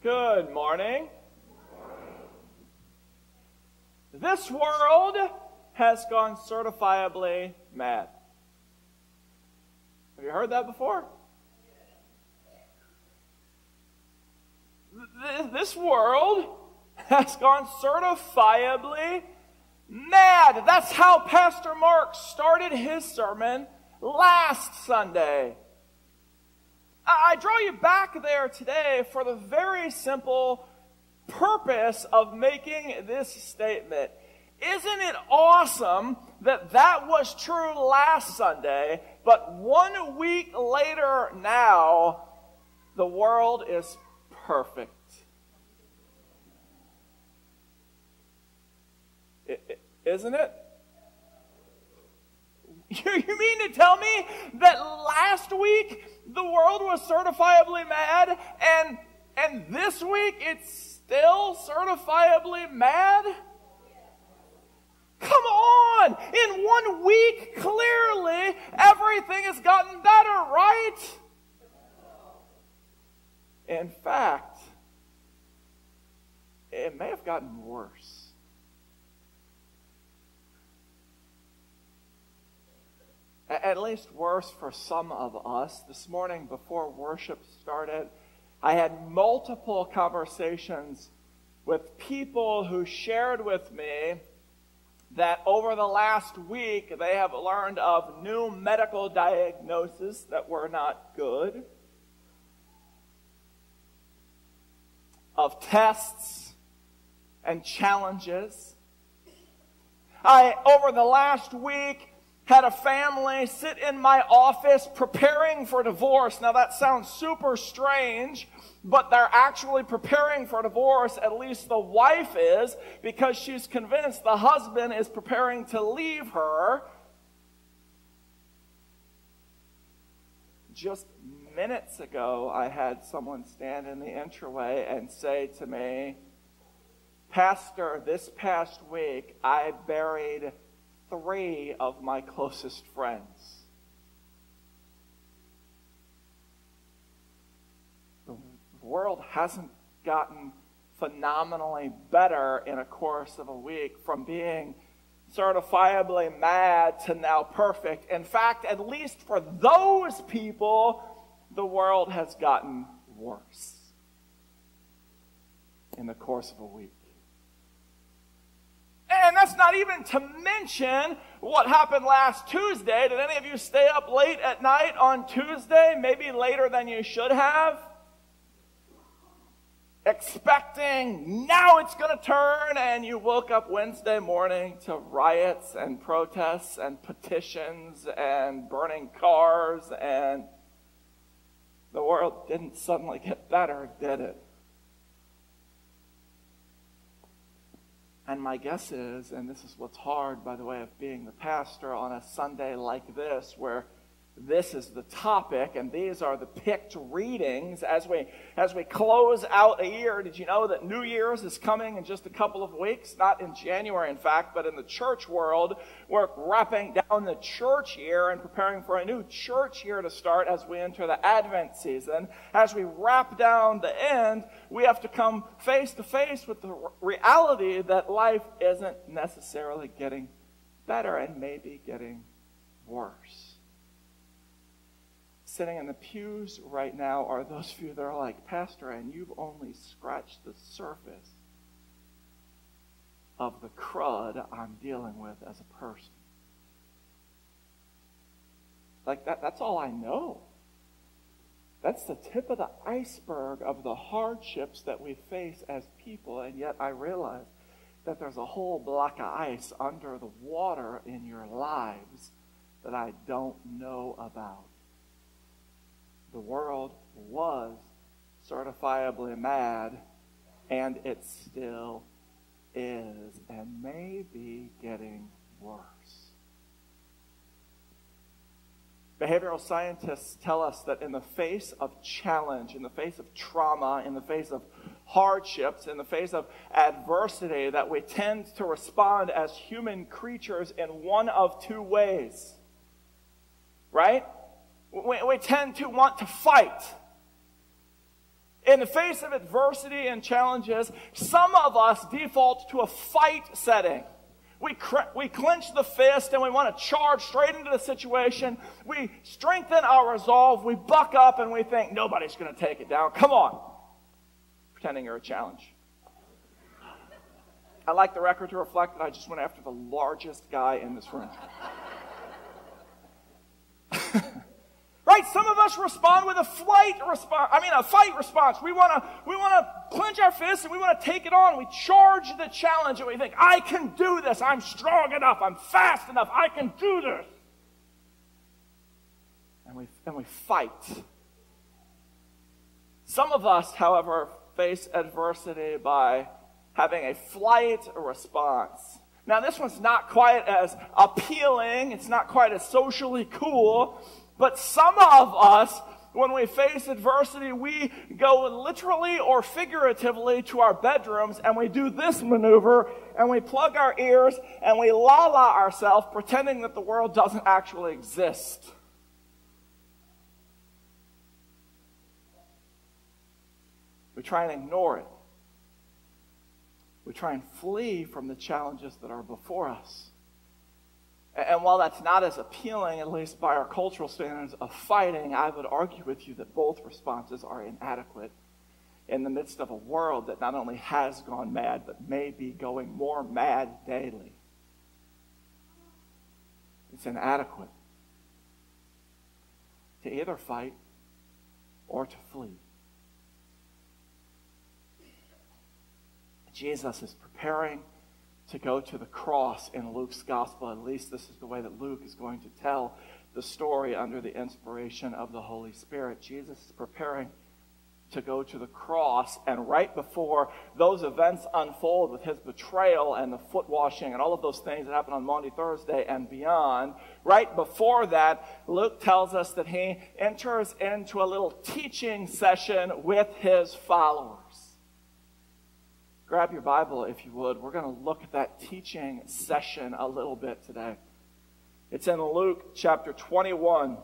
Good morning. This world has gone certifiably mad. Have you heard that before? This world has gone certifiably mad. That's how Pastor Mark started his sermon last Sunday. I draw you back there today for the very simple purpose of making this statement. Isn't it awesome that that was true last Sunday, but one week later now, the world is perfect? Isn't it? You mean to tell me that last week the world was certifiably mad and and this week it's still certifiably mad? Come on! In one week, clearly, everything has gotten better, right? In fact, it may have gotten worse. At least worse for some of us. This morning, before worship started, I had multiple conversations with people who shared with me that over the last week they have learned of new medical diagnoses that were not good, of tests and challenges. I, over the last week, had a family sit in my office preparing for divorce. Now that sounds super strange, but they're actually preparing for divorce. At least the wife is because she's convinced the husband is preparing to leave her. Just minutes ago, I had someone stand in the entryway and say to me, Pastor, this past week I buried three of my closest friends. The world hasn't gotten phenomenally better in a course of a week from being certifiably mad to now perfect. In fact, at least for those people, the world has gotten worse in the course of a week. And that's not even to mention what happened last Tuesday. Did any of you stay up late at night on Tuesday? Maybe later than you should have? Expecting now it's going to turn, and you woke up Wednesday morning to riots and protests and petitions and burning cars, and the world didn't suddenly get better, did it? And my guess is, and this is what's hard by the way of being the pastor on a Sunday like this, where this is the topic and these are the picked readings as we as we close out a year. Did you know that new year's is coming in just a couple of weeks? Not in january in fact but in the church world. We're wrapping down the church year and preparing for a new church year to start as we enter the advent season. As we wrap down the end we have to come face to face with the reality that life isn't necessarily getting better and maybe getting worse sitting in the pews right now are those of you that are like, Pastor, and you've only scratched the surface of the crud I'm dealing with as a person. Like, that, that's all I know. That's the tip of the iceberg of the hardships that we face as people, and yet I realize that there's a whole block of ice under the water in your lives that I don't know about the world was certifiably mad, and it still is, and may be getting worse. Behavioral scientists tell us that in the face of challenge, in the face of trauma, in the face of hardships, in the face of adversity, that we tend to respond as human creatures in one of two ways. Right? We, we tend to want to fight. In the face of adversity and challenges, some of us default to a fight setting. We, cr- we clench the fist and we want to charge straight into the situation. We strengthen our resolve. We buck up and we think, nobody's going to take it down. Come on. Pretending you're a challenge. I like the record to reflect that I just went after the largest guy in this room. Some of us respond with a flight response. I mean, a fight response. We want to we want to clench our fists and we want to take it on. We charge the challenge and we think, "I can do this. I'm strong enough. I'm fast enough. I can do this." And we and we fight. Some of us, however, face adversity by having a flight response. Now, this one's not quite as appealing, it's not quite as socially cool, but some of us, when we face adversity, we go literally or figuratively to our bedrooms and we do this maneuver and we plug our ears and we la la ourselves pretending that the world doesn't actually exist. We try and ignore it. We try and flee from the challenges that are before us. And while that's not as appealing, at least by our cultural standards of fighting, I would argue with you that both responses are inadequate in the midst of a world that not only has gone mad, but may be going more mad daily. It's inadequate to either fight or to flee. Jesus is preparing to go to the cross in Luke's gospel. At least this is the way that Luke is going to tell the story under the inspiration of the Holy Spirit. Jesus is preparing to go to the cross, and right before those events unfold with his betrayal and the foot washing and all of those things that happen on Maundy Thursday and beyond, right before that, Luke tells us that he enters into a little teaching session with his followers grab your Bible if you would. We're going to look at that teaching session a little bit today. It's in Luke chapter 21.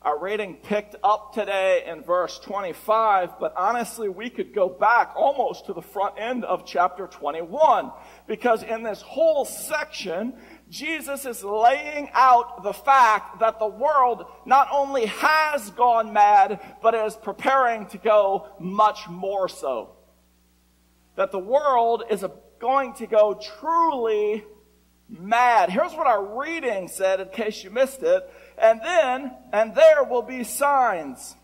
Our reading picked up today in verse 25, but honestly, we could go back almost to the front end of chapter 21 because in this whole section, Jesus is laying out the fact that the world not only has gone mad, but is preparing to go much more so. That the world is going to go truly mad. Here's what our reading said in case you missed it. And then, and there will be signs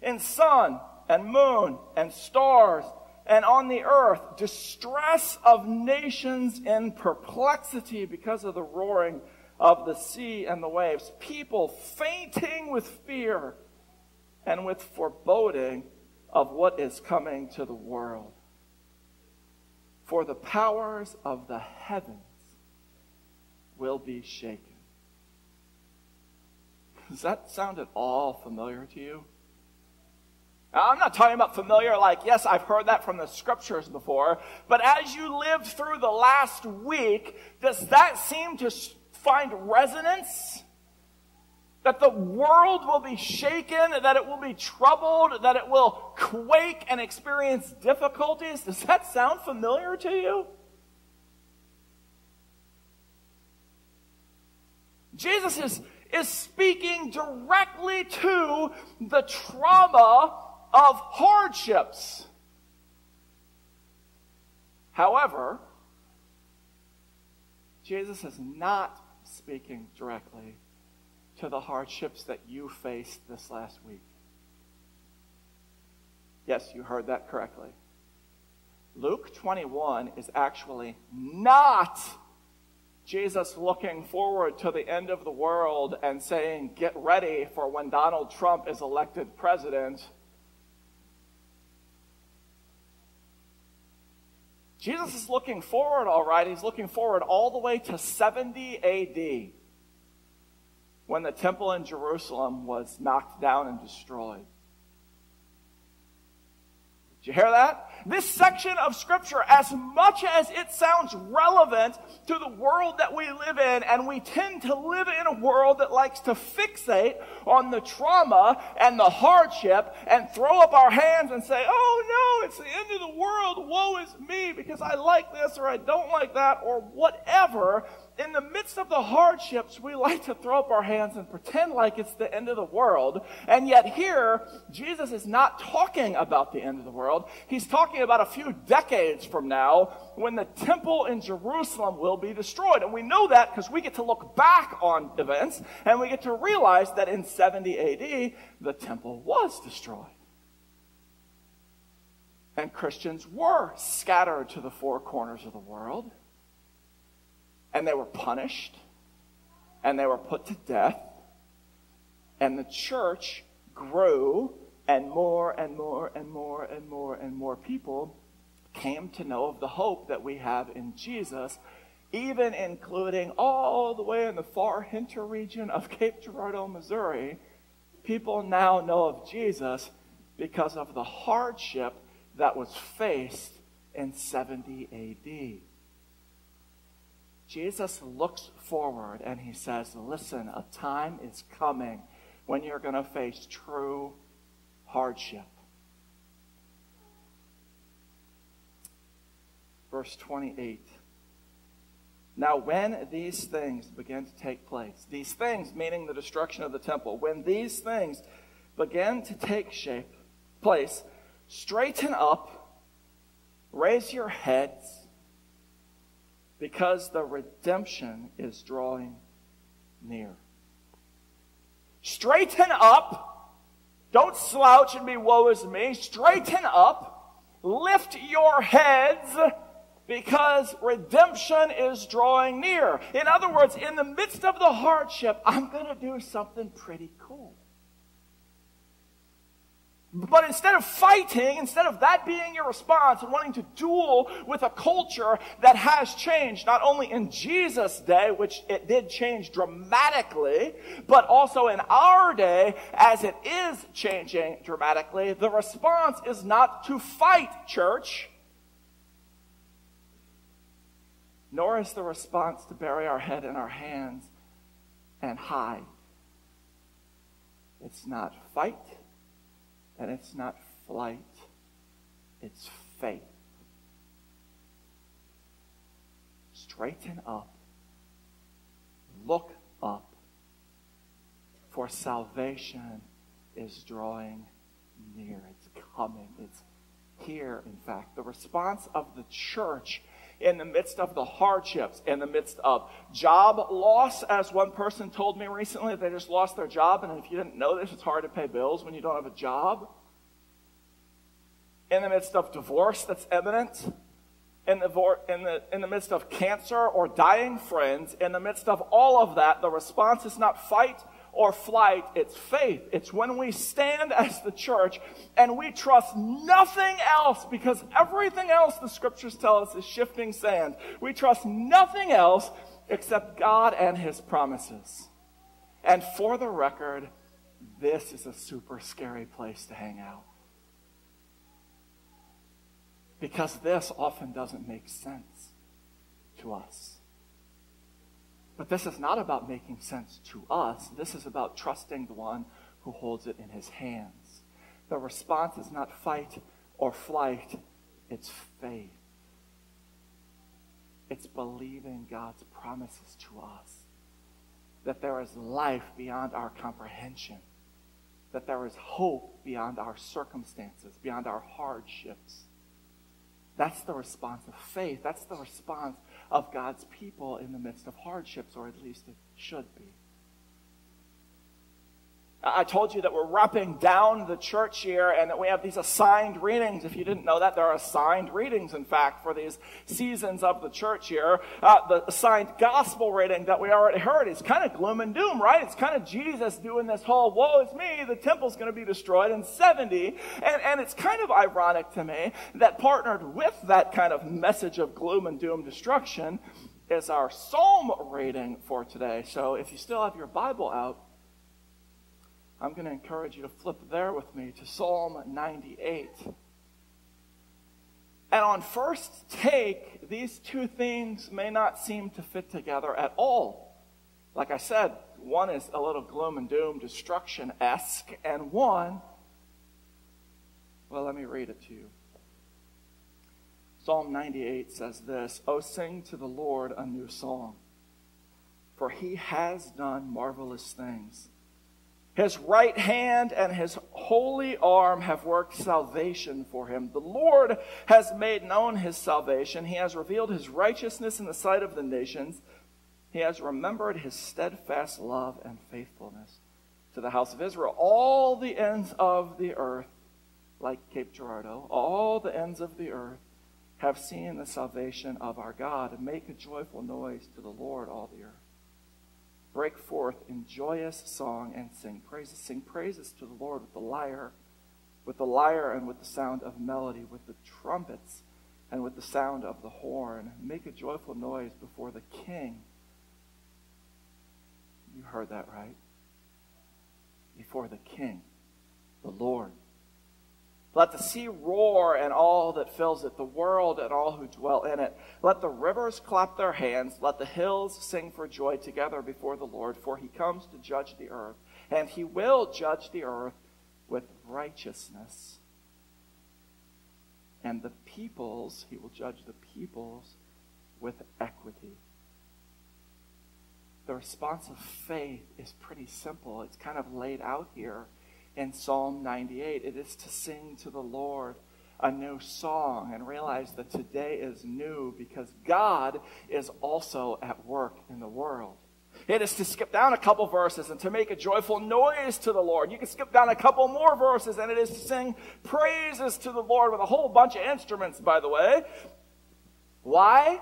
in sun and moon and stars and on the earth distress of nations in perplexity because of the roaring of the sea and the waves, people fainting with fear and with foreboding of what is coming to the world. For the powers of the heavens will be shaken. Does that sound at all familiar to you? Now, I'm not talking about familiar, like, yes, I've heard that from the scriptures before, but as you lived through the last week, does that seem to find resonance? That the world will be shaken, that it will be troubled, that it will quake and experience difficulties? Does that sound familiar to you? Jesus is, is speaking directly to the trauma of hardships. However, Jesus is not speaking directly to the hardships that you faced this last week. Yes, you heard that correctly. Luke 21 is actually not Jesus looking forward to the end of the world and saying, Get ready for when Donald Trump is elected president Jesus is looking forward, all right. He's looking forward all the way to 70 AD when the temple in Jerusalem was knocked down and destroyed. Did you hear that? This section of scripture, as much as it sounds relevant to the world that we live in, and we tend to live in a world that likes to fixate on the trauma and the hardship and throw up our hands and say, oh no, it's the end of the world, woe is me because I like this or I don't like that or whatever, in the midst of the hardships, we like to throw up our hands and pretend like it's the end of the world. And yet, here, Jesus is not talking about the end of the world. He's talking about a few decades from now when the temple in Jerusalem will be destroyed. And we know that because we get to look back on events and we get to realize that in 70 AD, the temple was destroyed. And Christians were scattered to the four corners of the world and they were punished and they were put to death. And the church grew, and more and more and more and more and more people came to know of the hope that we have in Jesus, even including all the way in the far hinter region of Cape Girardeau, Missouri. People now know of Jesus because of the hardship that was faced in 70 AD. Jesus looks forward and he says, Listen, a time is coming when you're going to face true hardship. Verse 28. Now, when these things begin to take place, these things meaning the destruction of the temple, when these things begin to take shape, place, straighten up, raise your heads because the redemption is drawing near. Straighten up. Don't slouch and be woe is me. Straighten up. Lift your heads because redemption is drawing near. In other words, in the midst of the hardship, I'm going to do something pretty cool. But instead of fighting, instead of that being your response and wanting to duel with a culture that has changed, not only in Jesus' day, which it did change dramatically, but also in our day, as it is changing dramatically, the response is not to fight, church. Nor is the response to bury our head in our hands and hide. It's not fight and it's not flight, it's faith. Straighten up. Look up. For salvation is drawing near. It's coming. It's here, in fact. The response of the church in the midst of the hardships, in the midst of job loss, as one person told me recently, they just lost their job. And if you didn't know this, it's hard to pay bills when you don't have a job. In the midst of divorce that's imminent, in the, in, the, in the midst of cancer or dying friends, in the midst of all of that, the response is not fight or flight, it's faith. It's when we stand as the church and we trust nothing else because everything else the scriptures tell us is shifting sand. We trust nothing else except God and his promises. And for the record, this is a super scary place to hang out. Because this often doesn't make sense to us. But this is not about making sense to us. This is about trusting the one who holds it in his hands. The response is not fight or flight, it's faith. It's believing God's promises to us that there is life beyond our comprehension, that there is hope beyond our circumstances, beyond our hardships. That's the response of faith. That's the response of God's people in the midst of hardships, or at least it should be. I told you that we're wrapping down the church year and that we have these assigned readings. If you didn't know that, there are assigned readings, in fact, for these seasons of the church year. Uh, the assigned gospel reading that we already heard is kind of gloom and doom, right? It's kind of Jesus doing this whole, woe is me, the temple's going to be destroyed in 70. And, and it's kind of ironic to me that partnered with that kind of message of gloom and doom destruction is our psalm reading for today. So if you still have your Bible out, I'm going to encourage you to flip there with me to Psalm 98. And on first take, these two things may not seem to fit together at all. Like I said, one is a little gloom and doom, destruction esque, and one, well, let me read it to you. Psalm 98 says this Oh, sing to the Lord a new song, for he has done marvelous things. His right hand and his holy arm have worked salvation for him. The Lord has made known his salvation. He has revealed his righteousness in the sight of the nations. He has remembered his steadfast love and faithfulness to the house of Israel. All the ends of the earth, like Cape Girardeau, all the ends of the earth have seen the salvation of our God. And make a joyful noise to the Lord, all the earth. Break forth in joyous song and sing praises. Sing praises to the Lord with the lyre, with the lyre and with the sound of melody, with the trumpets and with the sound of the horn. Make a joyful noise before the King you heard that right. Before the King, the Lord. Let the sea roar and all that fills it, the world and all who dwell in it. Let the rivers clap their hands. Let the hills sing for joy together before the Lord, for he comes to judge the earth. And he will judge the earth with righteousness. And the peoples, he will judge the peoples with equity the response of faith is pretty simple. It's kind of laid out here in Psalm 98. It is to sing to the Lord a new song and realize that today is new because God is also at work in the world. It is to skip down a couple verses and to make a joyful noise to the Lord. You can skip down a couple more verses and it is to sing praises to the Lord with a whole bunch of instruments, by the way. Why?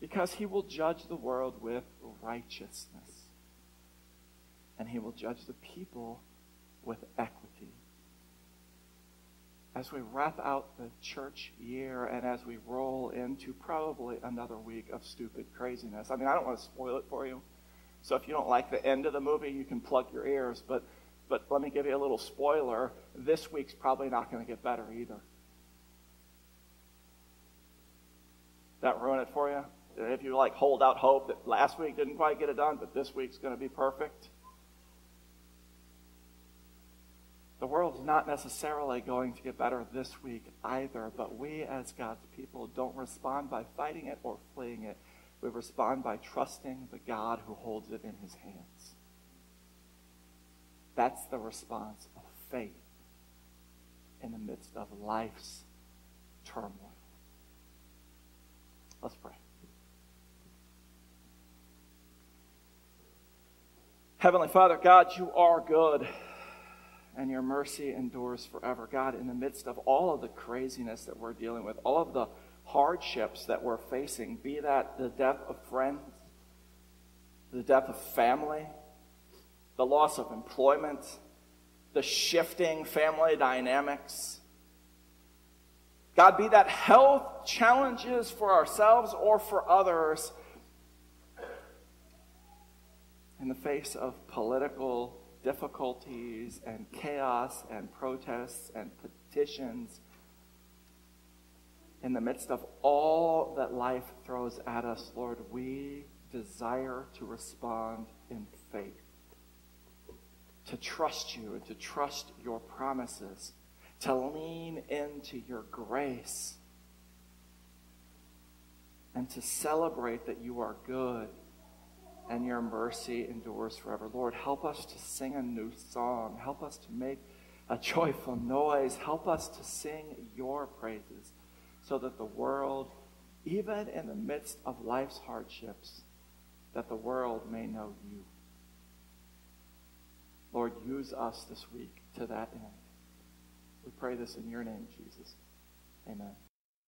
Because he will judge the world with righteousness. And he will judge the people with equity. As we wrap out the church year and as we roll into probably another week of stupid craziness, I mean, I don't want to spoil it for you. So if you don't like the end of the movie, you can plug your ears. But, but let me give you a little spoiler. This week's probably not going to get better either. That ruin it for you? if you like hold out hope that last week didn't quite get it done, but this week's going to be perfect. The world's not necessarily going to get better this week either, but we as God's people don't respond by fighting it or fleeing it. We respond by trusting the God who holds it in his hands. That's the response of faith in the midst of life's turmoil. Let's pray. Heavenly Father, God, you are good and your mercy endures forever. God, in the midst of all of the craziness that we're dealing with, all of the hardships that we're facing, be that the death of friends, the death of family, the loss of employment, the shifting family dynamics. God, be that health challenges for ourselves or for others in the face of political difficulties and chaos and protests and petitions, in the midst of all that life throws at us, Lord, we desire to respond in faith, to trust you and to trust your promises, to lean into your grace, and to celebrate that you are good and your mercy endures forever. Lord, help us to sing a new song. Help us to make a joyful noise. Help us to sing your praises so that the world, even in the midst of life's hardships, that the world may know you. Lord, use us this week to that end. We pray this in your name, Jesus. Amen.